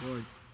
Boy.